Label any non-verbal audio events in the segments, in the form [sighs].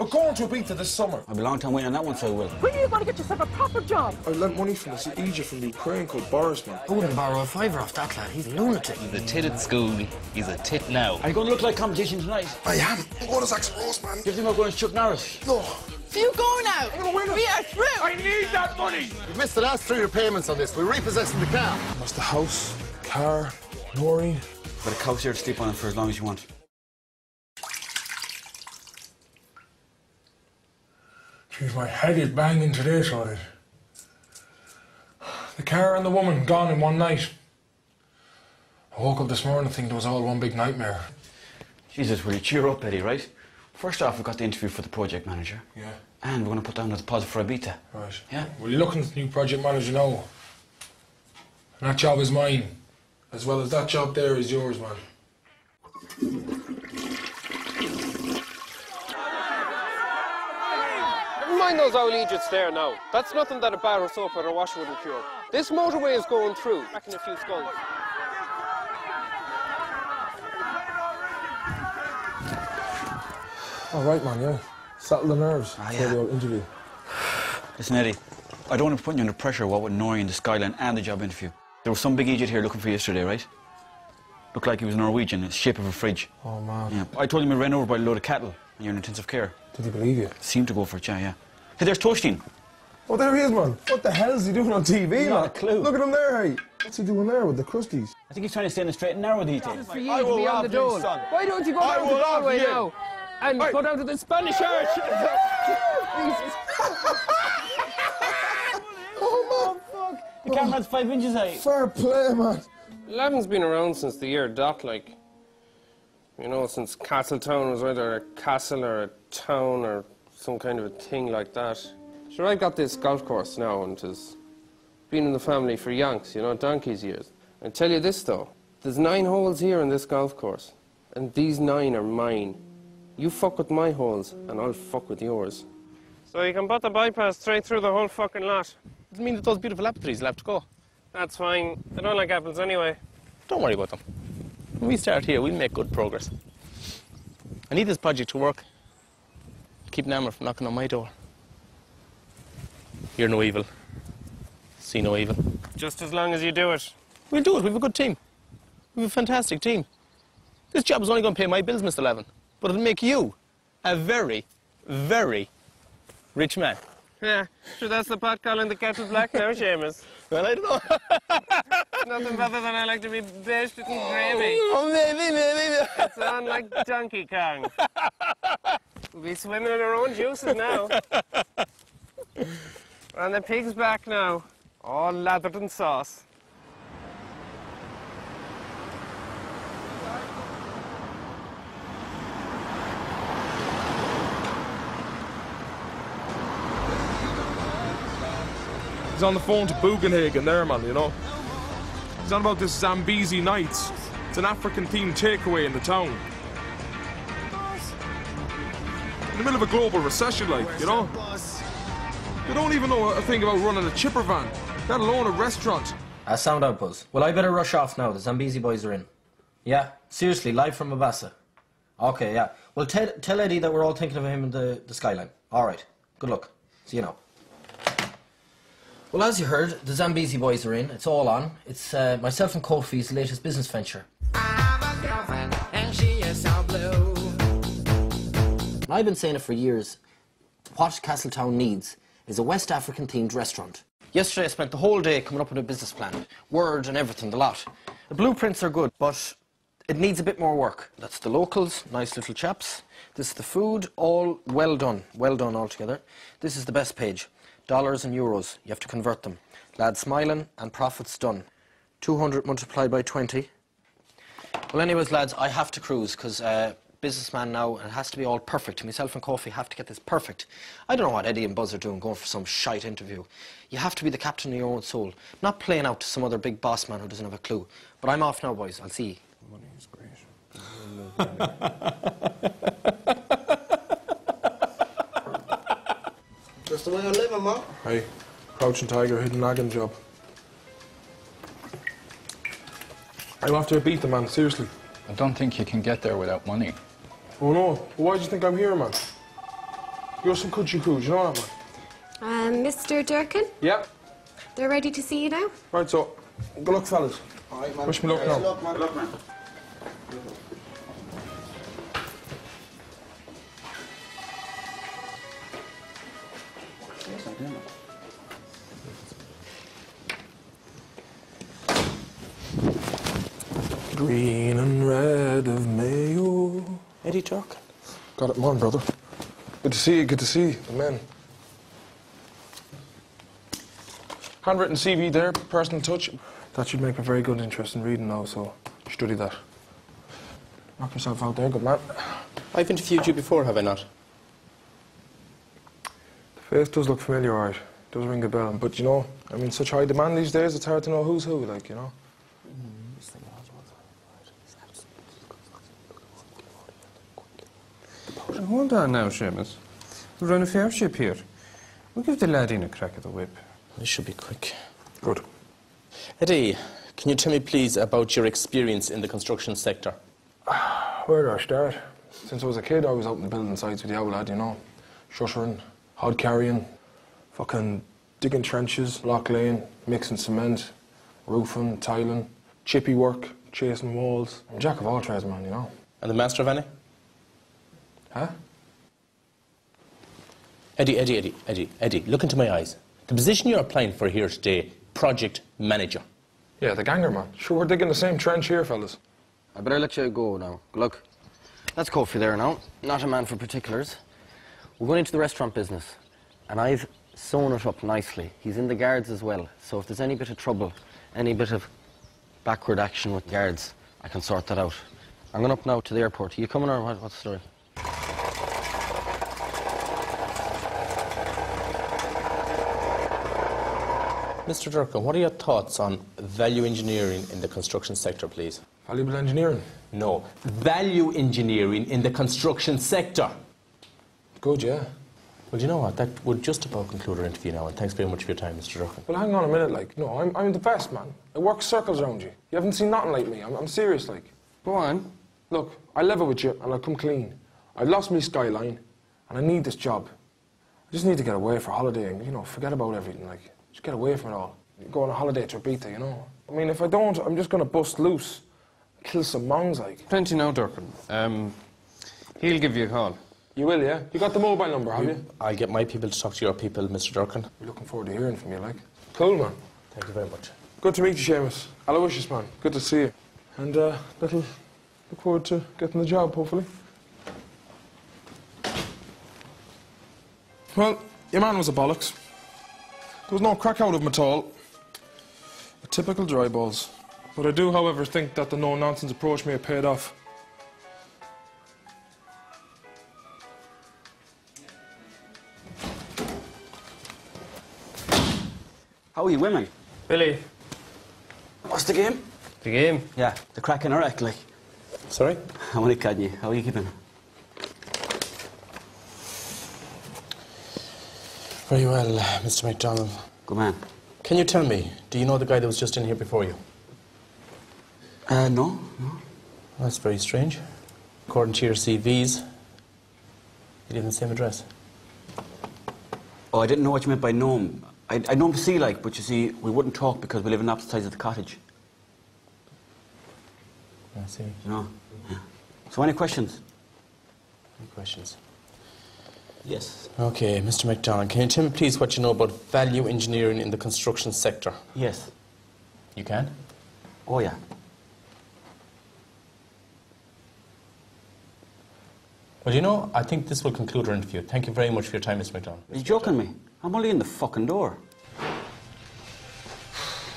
We're going to Ibiza this summer. I'll be a long time waiting on that one, so I will. When are you going to get yourself a proper job? I lent money from this Egypt from the Ukraine called Boris, man. I wouldn't borrow a fiver off that lad. He's a lunatic. He's a tit at school. He's a tit now. Are you going to look like competition tonight? I am. I'm going to Axl Rose, man. Do you think we're going to Chuck Norris? No. You go now. We are through. I need that money. We've missed the last three repayments on this. We're repossessing the car. Lost the house, car, Noreen. But a couch here to sleep on it for as long as you want. Jeez, my head is banging today, so it is. The car and the woman gone in one night. I woke up this morning thinking it was all one big nightmare. Jesus, will you cheer up, Eddie, right? First off, we've got the interview for the project manager. Yeah. And we're going to put down a deposit for Ibiza. Right. Yeah. You're looking at the new project manager now. And that job is mine. As well as that job there is yours, man. Never mind those old Egypts there now. That's nothing that a bar or soap or a wash wouldn't cure. This motorway is going through, cracking a few skulls. All right, man, yeah. Settle the nerves Ah, before yeah. the old interview. Listen, Eddie, I don't want to put you under pressure what with Nori and the Skyline and the job interview. There was some big idiot here looking for you yesterday, right? Looked like he was Norwegian, the shape of a fridge. Oh, man. Yeah. I told him he ran over by a load of cattle and you're in intensive care. Did he believe you? Seemed to go for it, yeah, yeah. Hey, there's Toastin. Oh, there he is, man. What the hell is he doing on TV, Not man? a clue. Look at him there, hey. What's he doing there with the crusties? I think he's trying to stay in the straight and narrow these days. For you to be on the dole. Why don't you go I down to will have Galway you. now and go down to the Spanish Arch? [laughs] Jesus. Oh my fuck! The camera's five inches high. Fair play, man. Lavin's been around since the year dot, like. You know, since Castletown was either a castle or a town or some kind of a thing like that. Sure, I got this golf course now and it's been in the family for yonks, you know, donkey's years. I tell you this though, there's nine holes here in this golf course, and these nine are mine. You fuck with my holes, and I'll fuck with yours. So you can put the bypass straight through the whole fucking lot. Doesn't mean that those beautiful apple trees will have to go. That's fine. I don't like apples anyway. Don't worry about them. When we start here, we'll make good progress. I need this project to work. Keep Nammer from knocking on my door. Hear no evil. See no evil. Just as long as you do it. We'll do it. We've a good team. We've a fantastic team. This job is only going to pay my bills, Mr. Levin. But it'll make you a very, very rich man. Yeah, sure, that's the pot calling the kettle black now, [laughs] Seamus. Well, I don't know. [laughs] Nothing better than I like to be basted in gravy. oh, maybe, maybe. It's on like Donkey Kong. [laughs] We'll be swimming in our own juices now. [laughs] We're the pig's back now, all lathered in sauce. He's on the phone to Bugenhagen there, man, you know. He's on about this Zambezi Nights. It's an African-themed takeaway in the town. The middle of a global recession, like, you know. They don't even know a thing about running a chipper van, let alone a restaurant. Uh, sound out, Buzz. Well, I better rush off now. The Zambezi boys are in. Yeah, seriously, live from Mombasa. Okay, yeah. Well, tell, tell Eddie that we're all thinking of him in the, the skyline. All right. Good luck. See you now. Well, as you heard, the Zambezi boys are in. It's all on. It's uh, myself and Kofi's latest business venture. I've been saying it for years. What Castletown needs is a West African themed restaurant. Yesterday I spent the whole day coming up with a business plan, word and everything, the lot. The blueprints are good, but it needs a bit more work. That's the locals, nice little chaps. This is the food, all well done, well done altogether. This is the best page. Dollars and euros, you have to convert them. Lads smiling and profits done. 200 multiplied by 20. Well, anyways, lads, I have to cruise because uh, businessman now, and it has to be all perfect. Myself and Kofi have to get this perfect. I don't know what Eddie and Buzz are doing, going for some shite interview. You have to be the captain of your own soul, not playing out to some other big boss man who doesn't have a clue. But I'm off now, boys. I'll see you. Money is great. Just the way I live, man. Hey, crouching tiger, hidden nagging job. I'm after beat the man, seriously. I don't think you can get there without money. Oh no, well, why do you think I'm here, man? You're some coochie coo, you know that, man? Um, Mr. Durkin, Yep. they're ready to see you now. Right, so, good luck, fellas. All right, man. Wish me luck Best now. luck, man. Good luck, man. Green and red of Mayo. Eddie. Got it, man, brother. Good to see you, good to see you, the men. Handwritten CV there, personal touch. That should make a very good, interesting reading now, so study that. Knock yourself out there, good man. I've interviewed you before, have I not? The face does look familiar, right. Does ring a bell. But, you know, I mean, such high demand these days, it's hard to know who's who, like, you know. Hold on now, Seamus. We run a fair ship here. We'll give the lad in a crack at the whip. This should be quick. Good. Eddie, can you tell me please about your experience in the construction sector? Ah, where do I start? Since I was a kid, I was out in the building sites with the old lad, you know. Shuttering, hod carrying, fucking digging trenches, block laying, mixing cement, roofing, tiling, chippy work, chasing walls. I'm jack of all trades, man, you know. And the master of any? Huh? Eddie, Eddie, Eddie, Eddie, Eddie, look into my eyes. The position you're applying for here today, project manager. Yeah, the ganger, man. Sure, we're digging the same trench here, fellas. I better let you go now. Good luck. That's Kofi there now. Not a man for particulars. We're going into the restaurant business, and I've sewn it up nicely. He's in the guards as well, so if there's any bit of trouble, any bit of backward action with guards, I can sort that out. I'm going up now to the airport. Are you coming or what, what's the story? Mr. Durkin, what are your thoughts on value engineering in the construction sector, please? Valuable engineering. No, value engineering in the construction sector. Good, yeah. Well, you know what? That would just about conclude our interview now, and thanks very much for your time, Mr. Durkin. Well, hang on a minute, like, no, I'm, I'm the best, man. I work circles around you. You haven't seen nothing like me. I'm, I'm serious, like. Go on. Look, I level with you and I'll come clean. I've lost my skyline and I need this job. I just need to get away for a holiday and, you know, forget about everything. Like, just get away from it all. Go on a holiday to Ibiza, you know. I mean, if I don't, I'm just going to bust loose, kill some mongs, like. Plenty now, Durkin. Um, he'll give you a call. You will, yeah? You got the mobile number, have you? I'll get my people to talk to your people, Mr. Durkin. We're looking forward to hearing from you, like. Cool, man. Thank you very much. Good to meet you, Seamus. Aloysius, man. Good to see you. And, uh, little, look forward to getting the job, hopefully. Well, your man was a bollocks. There was no crack out of him at all. A typical dry balls. But I do, however, think that the no-nonsense approach may have paid off. How are you, women? Billy. What's the game? The game. Yeah, the crack in Iraq, like. Sorry? I'm only kidding you. How are you keeping? Very well, Mr. McDonald. Good man. Can you tell me, do you know the guy that was just in here before you? Uh, no, no. That's very strange. According to your CVs, you live in the same address. Oh, I didn't know what you meant by gnome. I, I know him see like, but you see, we wouldn't talk because we live on opposite sides of the cottage. I see. You know? Yeah. So, any questions? Any questions? Yes. Okay, Mr. McDonald, can you tell me please what you know about value engineering in the construction sector? Yes. You can? Oh, yeah. Well, you know, I think this will conclude our interview. Thank you very much for your time, Mr. McDonald. Are you joking me? I'm only in the fucking door.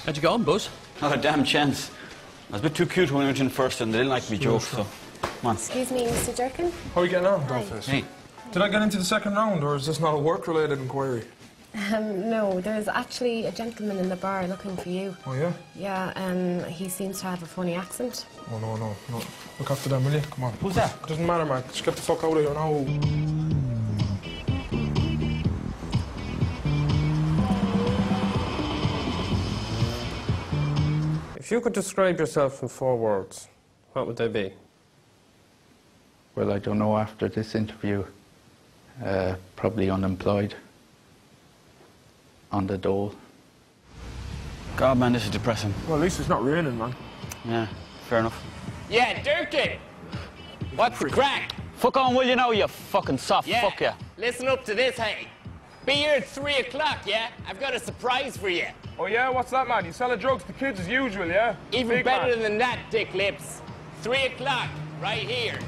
How'd you go on, Buzz? Not a damn chance. I was a bit too cute when I went in first and they didn't like me jokes, so. Come on. Excuse me, Mr. Jerkin? How are you getting on, Hi. Hey. Did I get into the second round, or is this not a work-related inquiry? Um, no, there's actually a gentleman in the bar looking for you. Oh, yeah? Yeah, um, he seems to have a funny accent. Oh, no, no, no. Look after them, will you? Come on. Who's that? Doesn't matter, man. Just get the fuck out of here now. If you could describe yourself in four words, what would they be? Well, I don't know after this interview. Uh, probably unemployed. On the dole. God, man, this is depressing. Well, at least it's not raining, man. Yeah, fair enough. Yeah, Durkin! What's the crack? Fuck on, will you know, you fucking soft Yeah. fuck ya. Listen up to this, hey. Be here at 3 o'clock, yeah? I've got a surprise for you. Oh, yeah? What's that, man? You selling drugs to kids as usual, yeah? Even Big better man. than that, Dick Lips. 3 o'clock, right here.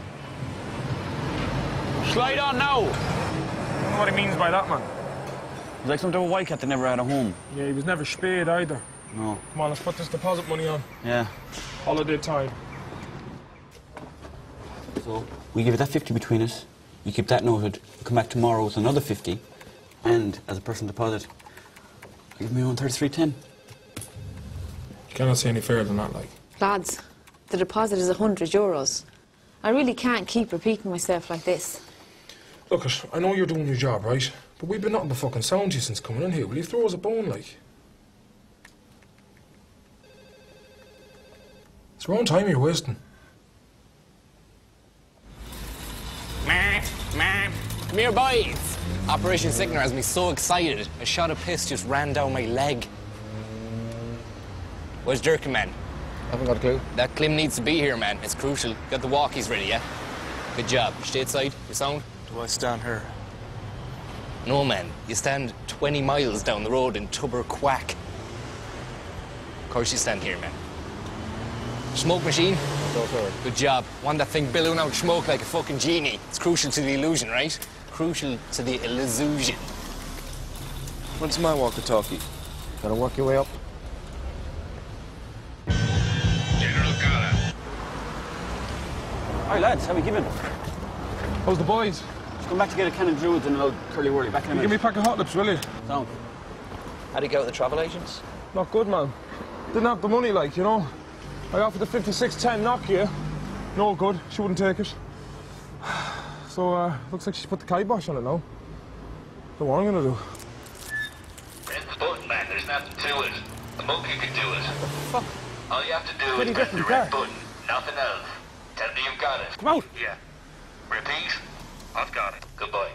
Slide on now. I don't know what he means by that, man. It's like some type of wildcat that never had a home. Yeah, he was never spayed either. No. Come on, let's put this deposit money on. Yeah. Holiday time. So we give it that 50 between us. You keep that noted. You come back tomorrow with another 50. And as a personal deposit, I give me own 3310. You cannot say any fairer than that, like. Lads, the deposit is 100 euros. I really can't keep repeating myself like this. Look, it, I know you're doing your job, right? But we've been nothing but fucking sound to you since coming in here. Will you throw us a bone, like? It's your own time you're wasting. Meh, meh. Come here, boys. Operation Signer has me so excited. A shot of piss just ran down my leg. Where's Durkin, man? Haven't got a clue. That Klim needs to be here, man. It's crucial. Got the walkies ready, yeah? Good job. Stateside, you sound? Do I stand here? No, man. You stand 20 miles down the road in Tubber Quack. Of course you stand here, man. Smoke machine? So sorry. Good job. Want that thing billowing out smoke like a fucking genie. It's crucial to the illusion, right? Crucial to the illusion. What's my walkie-talkie? Gotta work your way up. General Gala. Hi, lads. How we giving? How's the boys? Just come back to get a can of druids and an old curly whirly. Back in a Give me a pack of hot lips, will you? Sound. How'd it go with the travel agents? Not good, man. Didn't have the money, like, you know. I offered the 5610 Nokia. No good. She wouldn't take it. [sighs] So, uh, looks like she's put the kibosh on it now. So what am I'm gonna do? Press the button, man. There's nothing to it. A monkey can do it. Fuck. All you have to do Pretty is press the different red button. Nothing else. Tell me you've got it. Come out. Yeah. Repeat. I've got it. Goodbye.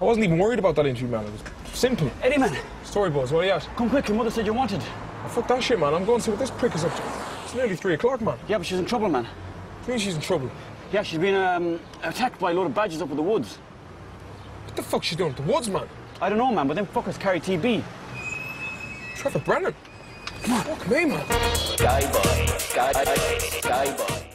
I wasn't even worried about that interview, man. It was simple. Eddie, man. Story buzz, where are you at? Come quick. Your mother said you wanted. Oh, fuck that shit, man. I'm going to see what this prick is up to. It's nearly three o'clock, man. Yeah, but she's in trouble, man. I mean she's in trouble. Yeah, she's been um, attacked by a load of badgers up in the woods. What the fuck's she doing at the woods, man? I don't know, man, but them fuckers carry TB. Trevor Brennan. Fuck me, man. Sky boy. Sky boy. Sky boy.